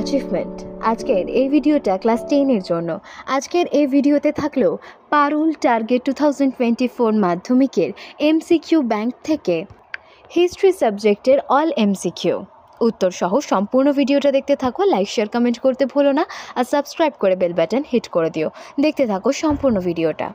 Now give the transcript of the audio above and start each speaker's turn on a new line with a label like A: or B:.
A: Achievement আজকের এই ভিডিওটা ক্লাস টেনের জন্য। আজকের এই ভিডিওতে থাকলেও Parul target two thousand twenty four মাধ্যমিকের এমসিকিউ ব্যাংক থেকে। হিস্ট্রি সাবজেক্টের অল এমসিকিউ উত্তর সহ সম্পূর্ণ ভিডিওটা দেখতে থাকো লাইক শেয়ার কমেন্ট করতে ভুলো না, আর সাবস্ক্রাইব করে বেল বাটন হিট করে দিও। দেখতে থাকো সম্পূর্ণ ভিডিওটা।